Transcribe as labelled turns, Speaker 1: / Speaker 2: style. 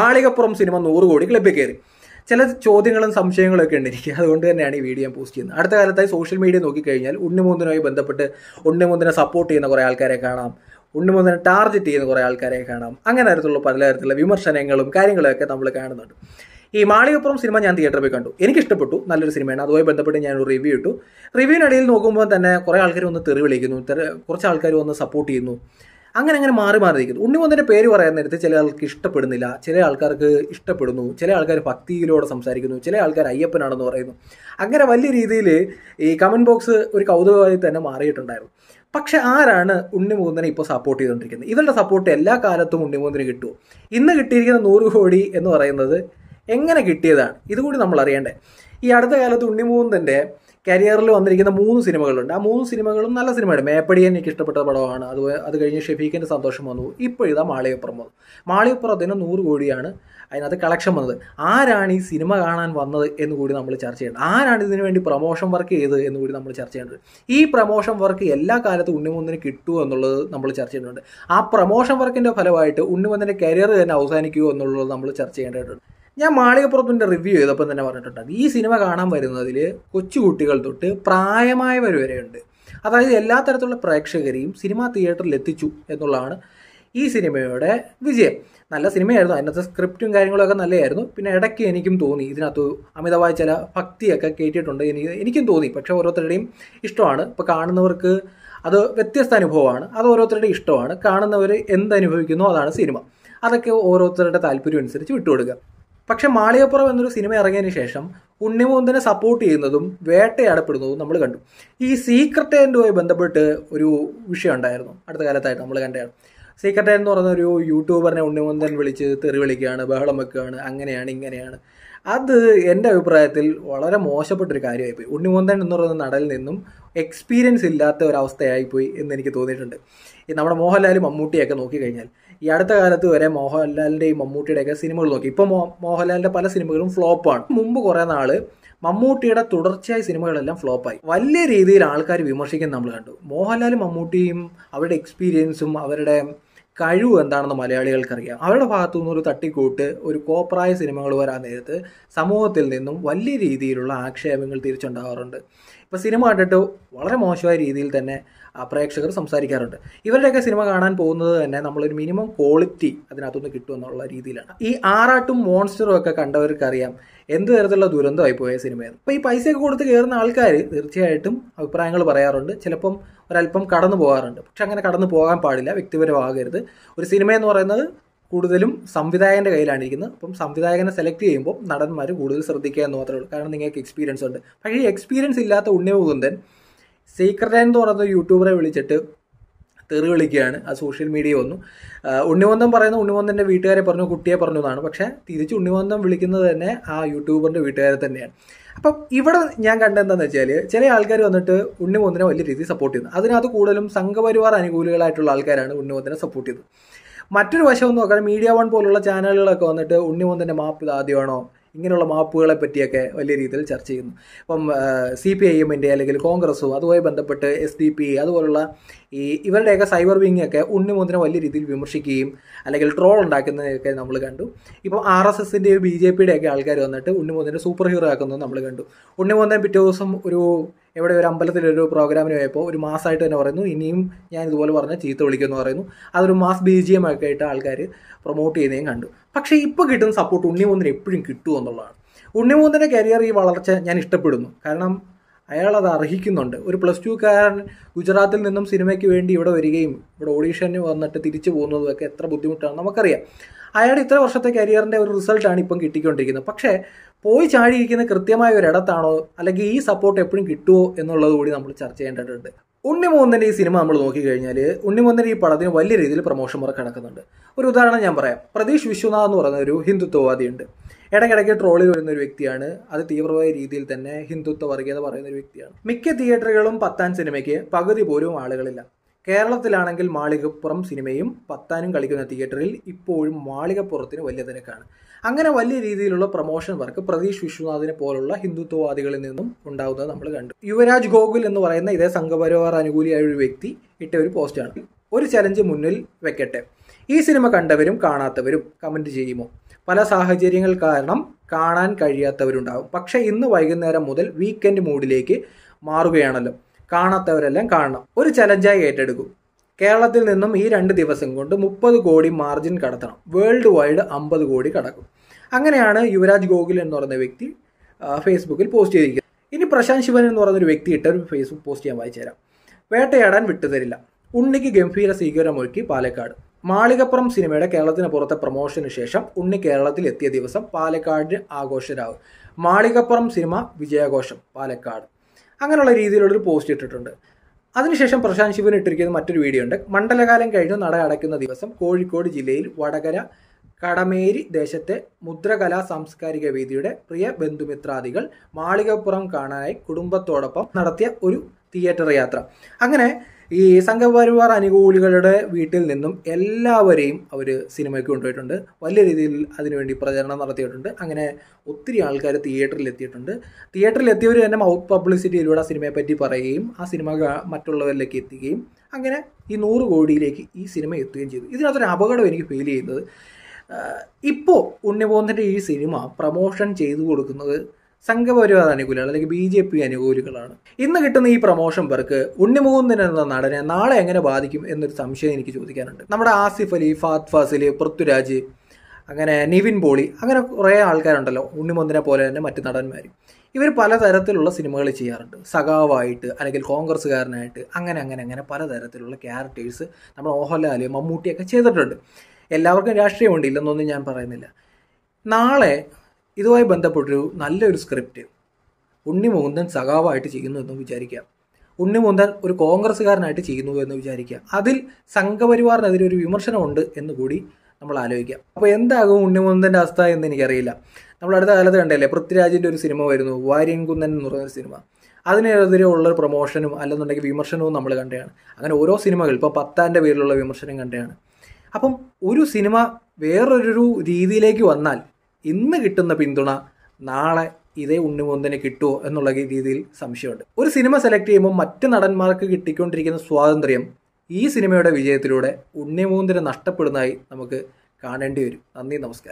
Speaker 1: Malikappuram cinema നൂറ് കോടി ക്ലബ്ബിൽ കയറി ചില ചോദ്യങ്ങളും സംശയങ്ങളും ഒക്കെ ഉണ്ട് എനിക്ക് അതുകൊണ്ട് തന്നെയാണ് ഈ വീഡിയോ ഞാൻ പോസ്റ്റ് ചെയ്യുന്നത്. അടുത്ത കാലത്തായി സോഷ്യൽ മീഡിയ നോക്കിക്കഴിഞ്ഞാൽ ഉണ്ണിമൂന്നിനുമായി ബന്ധപ്പെട്ട് ഉണ്ണിമൂന്നിനെ സപ്പോർട്ട് ചെയ്യുന്ന കുറേ ആൾക്കാരെ കാണാം. ഉണ്ണിമൂന്നിനെ ടാർഗറ്റ് ചെയ്യുന്ന കുറേ ആൾക്കാരെ കാണാം. അങ്ങനെ തരത്തിലുള്ള പല തരത്തിലുള്ള വിമർശനങ്ങളും കാര്യങ്ങളൊക്കെ നമ്മൾ കാണുന്നുണ്ട്. ഈ മാളികപ്പുറം സിനിമ ഞാൻ തിയേറ്ററിൽ പോയി കണ്ടു. എനിക്ക് ഇഷ്ടപ്പെട്ടു. നല്ലൊരു സിനിമയാണ്. അതുമായി ബന്ധപ്പെട്ട് ഞാൻ ഒരു റിവ്യൂ ഇട്ടു. റിവ്യൂവിനിടയിൽ നോക്കുമ്പോൾ തന്നെ കുറേ ആൾക്കാർ ഒന്ന് തെറി വിളിക്കുന്നു. കുറച്ച് ആൾക്കാർ വന്ന് സപ്പോർട്ട് ചെയ്യുന്നു. അങ്ങനെ അങ്ങനെ മാറി മാറി നിൽക്കുന്നു. ഉണ്ണിമൂന്നിന്റെ പേര് പറയാൻ നേരത്ത് ചില ആൾക്ക് ഇഷ്ടപ്പെടുന്നില്ല. ചില ആൾക്കാർക്ക് ഇഷ്ടപ്പെടുന്നു. ചില ആൾക്കാർ ഭക്തിയിലൂടെ സംസാരിക്കുന്നു. ചില ആൾക്കാർ അയ്യപ്പനാണെന്ന് പറയുന്നു. അങ്ങനെ വലിയ രീതിയിൽ ഈ കമന്റ് ബോക്സ് ഒരു കൗതുകമായി തന്നെ മാറിയിട്ടുണ്ടായിരുന്നു. പക്ഷെ ആരാണ് ഉണ്ണിമൂന്നിനെ ഇപ്പോൾ സപ്പോർട്ട് ചെയ്തുകൊണ്ടിരിക്കുന്നത്? ഇവരുടെ സപ്പോർട്ട് എല്ലാ കാലത്തും ഉണ്ണിമൂന്നിന് കിട്ടുമോ? ഇന്ന് കിട്ടിയിരിക്കുന്ന നൂറ് കോടി എന്ന് പറയുന്നത് എങ്ങനെ കിട്ടിയതാണ്? ഇതുകൂടി നമ്മൾ അറിയണ്ടേ. ഈ അടുത്ത കാലത്ത് ഉണ്ണിമൂന്നിന്റെ കരിയറിൽ വന്നിരിക്കുന്ന മൂന്ന് സിനിമകളുണ്ട്. ആ മൂന്ന് സിനിമകളും നല്ല സിനിമയാണ് മേപ്പടിയൻ എനിക്ക് ഇഷ്ടപ്പെട്ട പടമാണ്. അത് അത് കഴിഞ്ഞ് ഷെഫീഖിന്റെ സന്തോഷം വന്നു. ഇപ്പോൾ ഇതാ മാളികപ്പുറം വന്നു. മാളികപ്പുറത്തിന് നൂറ് കോടിയാണ് അതിനകത്ത് കളക്ഷൻ വന്നത്. ആരാണ് ഈ സിനിമ കാണാൻ വന്നത് എന്ന് കൂടി നമ്മൾ ചർച്ച ചെയ്യേണ്ടത് ആരാണ് ഇതിനു വേണ്ടി പ്രൊമോഷൻ വർക്ക് ചെയ്തത് എന്ന് കൂടി നമ്മൾ ചർച്ച ചെയ്യേണ്ടത്. ഈ പ്രൊമോഷൻ വർക്ക് എല്ലാ കാലത്തും ഉണ്ണിമുന്നിന് കിട്ടുമോ എന്നുള്ളത് നമ്മൾ ചർച്ച ചെയ്യുന്നുണ്ട് ആ പ്രൊമോഷൻ വർക്കിന്റെ ഫലമായിട്ട് ഉണ്ണിമുന്നിന്റെ കരിയർ തന്നെ അവസാനിക്കുമോ എന്നുള്ളത് നമ്മൾ ചർച്ച ചെയ്യേണ്ടതുണ്ട്. ഞാൻ മാളികപ്പുറത്തിന്റെ റിവ്യൂ ചെയ്തപ്പം തന്നെ പറഞ്ഞിട്ടുണ്ട്. ഈ സിനിമ കാണാൻ വരുന്നതിൽ കൊച്ചുകുട്ടികൾ തൊട്ട് പ്രായമായവർ വരെയുണ്ട്. അതായത് എല്ലാ തരത്തിലുള്ള പ്രേക്ഷകരെയും സിനിമാ തിയേറ്ററിൽ എത്തിച്ചു എന്നുള്ളതാണ് ഈ സിനിമയുടെ വിജയം. നല്ല സിനിമയായിരുന്നു അതിനകത്ത് സ്ക്രിപ്റ്റും കാര്യങ്ങളൊക്കെ നല്ലതായിരുന്നു. പിന്നെ ഇടയ്ക്ക് എനിക്കും തോന്നി. ഇതിനകത്ത് അമിതമായ ചില ഭക്തിയൊക്കെ കേട്ടിട്ടുണ്ട് എനിക്ക് എനിക്കും തോന്നി. പക്ഷേ ഓരോരുത്തരുടെയും ഇഷ്ടമാണ്. ഇപ്പോൾ കാണുന്നവർക്ക് അത് വ്യത്യസ്ത അനുഭവമാണ്. അത് ഓരോരുത്തരുടെയും ഇഷ്ടമാണ്. കാണുന്നവർ എന്തനുഭവിക്കുന്നു അതാണ് സിനിമ അതൊക്കെ ഓരോരുത്തരുടെ താല്പര്യം അനുസരിച്ച് വിട്ടുകൊടുക്കുക. പക്ഷെ മാളികപ്പുറം എന്നൊരു സിനിമ ഇറങ്ങിയതിന് ശേഷം ഉണ്ണിമൂന്തനെ സപ്പോർട്ട് ചെയ്യുന്നതും വേട്ടയാടപ്പെടുന്നതും നമ്മൾ കണ്ടു. ഈ സീക്രട്ട് ആൻഡുമായി ബന്ധപ്പെട്ട് ഒരു വിഷയം ഉണ്ടായിരുന്നു. അടുത്ത കാലത്തായിട്ട് നമ്മൾ കണ്ടതാണ്. സീക്രട്ട് എന്ന് പറയുന്ന ഒരു യൂട്യൂബറിനെ ഉണ്ണിമൂന്തൻ വിളിച്ച് തെറി വിളിക്കുകയാണ് ബഹളം വെക്കുകയാണ് അങ്ങനെയാണ് ഇങ്ങനെയാണ്. അത് എന്റെ അഭിപ്രായത്തിൽ വളരെ മോശപ്പെട്ടൊരു കാര്യമായിപ്പോയി. ഉണ്ണിമോന്തൻ എന്ന് പറയുന്ന നടനിൽ നിന്നും എക്സ്പീരിയൻസ് ഇല്ലാത്ത ഒരവസ്ഥയായിപ്പോയി എന്ന് എനിക്ക് തോന്നിയിട്ടുണ്ട്. ഈ നമ്മുടെ മോഹൻലാലും മമ്മൂട്ടിയൊക്കെ നോക്കിക്കഴിഞ്ഞാൽ ഈ അടുത്ത കാലത്ത് വരെ മോഹൻലാലിന്റെയും മമ്മൂട്ടിയുടെയൊക്കെ സിനിമകൾ നോക്കി. ഇപ്പോൾ മോ മോഹൻലാലിന്റെ പല സിനിമകളും ഫ്ലോപ്പാണ്. മുമ്പ് കുറേ നാൾ മമ്മൂട്ടിയുടെ തുടർച്ചയായ സിനിമകളെല്ലാം ഫ്ലോപ്പായി. വലിയ രീതിയിൽ ആൾക്കാർ വിമർശിക്കുന്നത് നമ്മൾ കണ്ടു. മോഹൻലാലും മമ്മൂട്ടിയും അവരുടെ എക്സ്പീരിയൻസും അവരുടെ കഴിവ് എന്താണെന്ന് മലയാളികൾക്കറിയാം. അവരുടെ ഭാഗത്തു നിന്ന് ഒരു തട്ടിക്കൂട്ട് ഒരു കോപ്രായ സിനിമകൾ വരാൻ നേരത്ത് സമൂഹത്തിൽ നിന്നും വലിയ രീതിയിലുള്ള ആക്ഷേപങ്ങൾ തിരിച്ചുണ്ടാകാറുണ്ട്. ഇപ്പോൾ സിനിമ കണ്ടിട്ട് വളരെ മോശമായ രീതിയിൽ തന്നെ പ്രേക്ഷകർ സംസാരിക്കാറുണ്ട്. ഇവരുടെയൊക്കെ സിനിമ കാണാൻ പോകുന്നത് തന്നെ നമ്മളൊരു മിനിമം ക്വാളിറ്റി അതിനകത്തുനിന്ന് കിട്ടുമെന്നുള്ള രീതിയിലാണ്. ഈ ആറാട്ടും മോൺസ്റ്ററും ഒക്കെ കണ്ടവർക്ക് അറിയാം എന്ത് തരത്തിലുള്ള ദുരന്തമായി പോയ സിനിമയാണ്. അപ്പോൾ ഈ പൈസയൊക്കെ കൊടുത്ത് കയറുന്ന ആൾക്കാർ തീർച്ചയായിട്ടും അഭിപ്രായങ്ങൾ പറയാറുണ്ട്. ചിലപ്പം ഒരല്പം കടന്നു പോകാറുണ്ട്. പക്ഷെ അങ്ങനെ കടന്നു പോകാൻ പാടില്ല. വ്യക്തിപരമാകരുത്. ഒരു സിനിമ എന്ന് പറയുന്നത് കൂടുതലും സംവിധായകന്റെ കയ്യിലാണ് ഇരിക്കുന്നത്. അപ്പം സംവിധായകനെ സെലക്ട് ചെയ്യുമ്പോൾ നടന്മാർ കൂടുതൽ ശ്രദ്ധിക്കുക എന്ന് മാത്രമേ ഉള്ളൂ. കാരണം നിങ്ങൾക്ക് എക്സ്പീരിയൻസ് ഉണ്ട്. പക്ഷേ ഈ എക്സ്പീരിയൻസ് ഇല്ലാത്ത ഉണ്ണിമുകുന്ദൻ സീക്രറ്റ് എന്ന് പറയുന്ന യൂട്യൂബറെ വിളിച്ചിട്ട് തെറി വിളിക്കുകയാണ് ആ സോഷ്യൽ മീഡിയ വന്നു. ഉണ്ണിമന്തം പറയുന്ന ഉണ്ണിമന്തന്റെ വീട്ടുകാരെ പറഞ്ഞു കുട്ടിയെ പറഞ്ഞു എന്നാണ്. പക്ഷേ തിരിച്ച് ഉണ്ണിമന്തം വിളിക്കുന്നത് തന്നെ ആ യൂട്യൂബറിന്റെ വീട്ടുകാരെ തന്നെയാണ്. അപ്പം ഇവിടെ ഞാൻ കണ്ടെന്താണെന്ന് വെച്ചാൽ ചില ആൾക്കാർ വന്നിട്ട് ഉണ്ണിമോന്തിനെ വലിയ രീതിയിൽ സപ്പോർട്ട് ചെയ്യുന്നു. അതിനകത്ത് കൂടുതലും സംഘപരിവാർ അനുകൂലികളായിട്ടുള്ള ആൾക്കാരാണ് ഉണ്ണിമോന്തിനെ സപ്പോർട്ട് ചെയ്തത്. മറ്റൊരു വശം ഒന്ന് നോക്കാം മീഡിയ വൺ പോലുള്ള ചാനലുകളൊക്കെ വന്നിട്ട് ഉണ്ണിമോന്തിന്റെ മാപ്പ് ഇത് ആദ്യമാണോ? ഇങ്ങനെയുള്ള മാപ്പുകളെ പറ്റിയൊക്കെ വലിയ രീതിയിൽ ചർച്ച ചെയ്യുന്നു. ഇപ്പം സി പി ഐ എമ്മിന്റെ അല്ലെങ്കിൽ കോൺഗ്രസ്സോ അതുമായി ബന്ധപ്പെട്ട് എസ് ഡി പി അതുപോലുള്ള ഈ ഇവരുടെയൊക്കെ സൈബർ വിങ്ങൊക്കെ ഒക്കെ ഉണ്ണിമൂന്നിനെ വലിയ രീതിയിൽ വിമർശിക്കുകയും അല്ലെങ്കിൽ ട്രോൾ ഉണ്ടാക്കുന്നതൊക്കെ നമ്മൾ കണ്ടു. ഇപ്പം ആർ എസ് എസിന്റെയും ബി ജെ പിയുടെയൊക്കെ ആൾക്കാർ വന്നിട്ട് ഉണ്ണിമുതിനെ സൂപ്പർ ഹീറോ ആക്കുന്നത് നമ്മൾ കണ്ടു. ഉണ്ണിമൂന്നൻ പിറ്റേ ദിവസം ഒരു എവിടെ ഒരു അമ്പലത്തിൽ ഒരു പ്രോഗ്രാമിന് പോയപ്പോൾ ഒരു മാസമായിട്ട് തന്നെ പറയുന്നു ഇനിയും ഞാൻ ഇതുപോലെ പറഞ്ഞ ചീത്ത വിളിക്കുമെന്ന് പറയുന്നു. അതൊരു മാസ് ബി ജി എം ഒക്കെ ആയിട്ട് ആൾക്കാർ പ്രൊമോട്ട് ചെയ്യുന്നതും കണ്ടു. പക്ഷേ ഇപ്പോൾ കിട്ടുന്ന സപ്പോർട്ട് ഉണ്ണിമൂന്നിന് എപ്പോഴും കിട്ടുമോ എന്നുള്ളതാണ്. ഉണ്ണിമൂന്നിന്റെ കരിയർ ഈ വളർച്ച ഞാൻ ഇഷ്ടപ്പെടുന്നു. കാരണം അയാൾ അത് അർഹിക്കുന്നുണ്ട്. ഒരു പ്ലസ് ടുക്കാരൻ ഗുജറാത്തിൽ നിന്നും സിനിമയ്ക്ക് വേണ്ടി ഇവിടെ വരികയും ഇവിടെ ഓഡീഷന് വന്നിട്ട് തിരിച്ചു പോകുന്നതൊക്കെ എത്ര ബുദ്ധിമുട്ടാണ് നമുക്കറിയാം. അയാളുടെ ഇത്ര വർഷത്തെ കരിയറിന്റെ ഒരു റിസൾട്ടാണ് ഇപ്പം കിട്ടിക്കൊണ്ടിരിക്കുന്നത്. പക്ഷേ പോയി ചാടിയിരിക്കുന്ന കൃത്യമായ ഒരിടത്താണോ? അല്ലെങ്കിൽ ഈ സപ്പോർട്ട് എപ്പോഴും കിട്ടുമോ എന്നുള്ളത് കൂടി നമ്മൾ ചർച്ച ചെയ്യേണ്ടതുണ്ട്. ഉണ്ണിമൂന്നന്റെ ഈ സിനിമ നമ്മൾ നോക്കിക്കഴിഞ്ഞാൽ ഉണ്ണിമൂന്നന്റെ ഈ പടത്തിന് വലിയ രീതിയിൽ പ്രൊമോഷൻ വർക്ക് നടക്കുന്നുണ്ട്. ഒരു ഉദാഹരണം ഞാൻ പറയാം. പ്രതീഷ് വിശ്വനാഥ് എന്ന് പറയുന്ന ഒരു ഹിന്ദുത്വവാദിയുണ്ട്. ഇടയ്ക്കിടയ്ക്ക് ട്രോളിൽ വരുന്ന ഒരു വ്യക്തിയാണ്. അത് തീവ്രമായ രീതിയിൽ തന്നെ ഹിന്ദുത്വ വർഗീയത പറയുന്ന ഒരു വ്യക്തിയാണ്. മിക്ക തിയേറ്ററുകളും പത്താൻ സിനിമയ്ക്ക് പകുതി പോലും ആളുകളില്ല. കേരളത്തിലാണെങ്കിൽ മാളികപ്പുറം സിനിമയും പത്താനും കളിക്കുന്ന തിയേറ്ററിൽ ഇപ്പോഴും മാളികപ്പുറത്തിന് വലിയ തിരക്കാണ്. അങ്ങനെ വലിയ രീതിയിലുള്ള പ്രൊമോഷൻ വർക്ക് പ്രതീഷ് വിശ്വനാഥിനെ പോലുള്ള ഹിന്ദുത്വവാദികളിൽ നിന്നും ഉണ്ടാകുന്നത് നമ്മൾ കണ്ടു. യുവരാജ് ഗോകുൽ എന്ന് പറയുന്ന ഇതേ സംഘപരിവാർ അനുകൂലിയായ ഒരു വ്യക്തി ഇട്ട ഒരു പോസ്റ്റാണ്. ഒരു ചലഞ്ച് മുന്നിൽ വെക്കട്ടെ. ഈ സിനിമ കണ്ടവരും കാണാത്തവരും കമന്റ് ചെയ്യുമോ? പല സാഹചര്യങ്ങൾ കാരണം കാണാൻ കഴിയാത്തവരുണ്ടാകും പക്ഷേ ഇന്ന് വൈകുന്നേരം മുതൽ വീക്കെൻഡ് മൂഡിലേക്ക് മാറുകയാണല്ലോ. കാണാത്തവരെല്ലാം കാണണം. ഒരു ചലഞ്ചായി ഏറ്റെടുക്കും. കേരളത്തിൽ നിന്നും ഈ രണ്ട് ദിവസം കൊണ്ട് മുപ്പത് കോടി മാർജിൻ കടത്തണം. വേൾഡ് വൈഡ് അമ്പത് കോടി കടക്കും. അങ്ങനെയാണ് യുവരാജ് ഗോകുൽ എന്ന് പറയുന്ന വ്യക്തി ഫേസ്ബുക്കിൽ പോസ്റ്റ് ചെയ്തിരിക്കുന്നത്. ഇനി പ്രശാന്ത് ശിവൻ എന്ന് പറയുന്നൊരു വ്യക്തി ഇട്ട ഒരു ഫേസ്ബുക്ക് പോസ്റ്റ് ചെയ്യാൻ വായിച്ചു തരാം. വേട്ടയാടാൻ വിട്ടുതരില്ല. ഉണ്ണിക്ക് ഗംഭീര സ്വീകാരമൊരുക്കി പാലക്കാട്. മാളികപ്പുറം സിനിമയുടെ കേരളത്തിന് പുറത്തെ പ്രൊമോഷന് ശേഷം ഉണ്ണി കേരളത്തിൽ എത്തിയ ദിവസം പാലക്കാടിന് ആഘോഷരാവ്. മാളികപ്പുറം സിനിമ വിജയാഘോഷം പാലക്കാട്. അങ്ങനെയുള്ള രീതിയിലുള്ളൊരു പോസ്റ്റ് ഇട്ടിട്ടുണ്ട്. അതിനുശേഷം പ്രശാന്ത് ശിവൻ ഇട്ടിരിക്കുന്ന മറ്റൊരു വീഡിയോ ഉണ്ട്. മണ്ഡലകാലം കഴിഞ്ഞ് നട അടയ്ക്കുന്ന ദിവസം കോഴിക്കോട് ജില്ലയിൽ വടകര കടമേരി ദേശത്തെ മുദ്രകലാ സാംസ്കാരിക വേദിയുടെ പ്രിയ ബന്ധുമിത്രാദികൾ മാളികപ്പുറം കാണാനായി കുടുംബത്തോടൊപ്പം നടത്തിയ ഒരു തിയേറ്റർ യാത്ര. അങ്ങനെ ഈ സംഘപരിവാർ അനുകൂലികളുടെ വീട്ടിൽ നിന്നും എല്ലാവരെയും അവർ സിനിമയ്ക്ക് കൊണ്ടുപോയിട്ടുണ്ട്. വലിയ രീതിയിൽ അതിനുവേണ്ടി പ്രചരണം നടത്തിയിട്ടുണ്ട്. അങ്ങനെ ഒത്തിരി ആൾക്കാർ തിയേറ്ററിൽ എത്തിയിട്ടുണ്ട്. തിയേറ്ററിൽ എത്തിയവർ തന്നെ മൗത്ത് പബ്ലിസിറ്റിയിലൂടെ സിനിമയെ പറ്റി പറയുകയും ആ സിനിമ മറ്റുള്ളവരിലേക്ക് എത്തുകയും അങ്ങനെ ഈ നൂറ് കോടിയിലേക്ക് ഈ സിനിമ എത്തുകയും ചെയ്തു. ഇതിനകത്തൊരു അപകടം എനിക്ക് ഫീൽ ചെയ്യുന്നത് ഇപ്പോൾ ഉണ്ണിബോധന്റെ ഈ സിനിമ പ്രമോഷൻ ചെയ്തു കൊടുക്കുന്നത് സംഘപരിവാർ അനുകൂലികൾ അല്ലെങ്കിൽ ബി ജെ പി അനുകൂലികളാണ്. ഇന്ന് കിട്ടുന്ന ഈ പ്രൊമോഷൻ പേർക്ക് ഉണ്ണിമുകുന്ദൻ എന്ന നടനെ നാളെ എങ്ങനെ ബാധിക്കും എന്നൊരു സംശയം എനിക്ക് ചോദിക്കാനുണ്ട്. നമ്മുടെ ആസിഫ് അലി ഫാത് ഫാസിൽ പൃഥ്വിരാജ് അങ്ങനെ നിവിൻ പോളി അങ്ങനെ കുറേ ആൾക്കാരുണ്ടല്ലോ ഉണ്ണിമോഹനെ പോലെ തന്നെ മറ്റ് നടന്മാർ ഇവർ പലതരത്തിലുള്ള സിനിമകൾ ചെയ്യാറുണ്ട്. സഖാവായിട്ട് അല്ലെങ്കിൽ കോൺഗ്രസ്സുകാരനായിട്ട് അങ്ങനെ അങ്ങനെ അങ്ങനെ പലതരത്തിലുള്ള ക്യാരക്ടേഴ്സ് നമ്മൾ മോഹൻലാൽ മമ്മൂട്ടിയൊക്കെ ചെയ്തിട്ടുണ്ട്. എല്ലാവർക്കും രാഷ്ട്രീയമുണ്ട് ഇല്ലെന്നൊന്നും ഞാൻ പറയുന്നില്ല. നാളെ ഇതുമായി ബന്ധപ്പെട്ടൊരു നല്ലൊരു സ്ക്രിപ്റ്റ് ഉണ്ണിമുകുന്ദൻ സഖാവായിട്ട് ചെയ്യുന്നു എന്ന് വിചാരിക്കാം. ഉണ്ണിമുകുന്ദൻ ഒരു കോൺഗ്രസ്സുകാരനായിട്ട് ചെയ്യുന്നു എന്ന് വിചാരിക്കാം. അതിൽ സംഘപരിവാറിനെതിരെ ഒരു വിമർശനമുണ്ട് എന്ന് കൂടി നമ്മൾ ആലോചിക്കാം. അപ്പോൾ എന്താകും ഉണ്ണിമുകുന്ദന്റെ അവസ്ഥ എന്ന് എനിക്കറിയില്ല. നമ്മൾ അടുത്ത കാലത്ത് കണ്ടല്ലേ പൃഥ്വിരാജിന്റെ ഒരു സിനിമ വരുന്നു വാര്യൻകുന്നൻ എന്ന് പറയുന്ന സിനിമ. അതിനെതിരെ ഉള്ളൊരു പ്രൊമോഷനും അല്ലെന്നുണ്ടെങ്കിൽ വിമർശനവും നമ്മൾ കണ്ടതാണ്. അങ്ങനെ ഓരോ സിനിമകൾ ഇപ്പോൾ പത്താന്റെ പേരിലുള്ള വിമർശനം കണ്ടതാണ്. അപ്പം ഒരു സിനിമ വേറൊരു രീതിയിലേക്ക് വന്നാൽ ഇന്ന് കിട്ടുന്ന പിന്തുണ നാളെ ഇതേ ഉണ്ണിമുന്തന് കിട്ടുമോ എന്നുള്ള രീതിയിൽ സംശയമുണ്ട്. ഒരു സിനിമ സെലക്ട് ചെയ്യുമ്പോൾ മറ്റ് നടന്മാർക്ക് കിട്ടിക്കൊണ്ടിരിക്കുന്ന സ്വാതന്ത്ര്യം ഈ സിനിമയുടെ വിജയത്തിലൂടെ ഉണ്ണിമൂന്തിന് നഷ്ടപ്പെടുന്നതായി നമുക്ക് കാണേണ്ടി വരും. നന്ദി നമസ്കാരം.